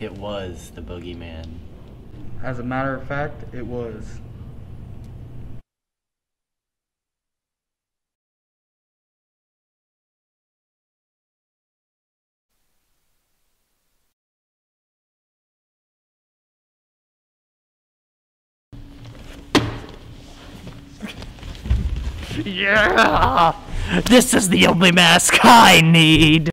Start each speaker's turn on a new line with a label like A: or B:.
A: It was the boogeyman.
B: As a matter of fact, it was.
C: Yeah! This is the only mask I need!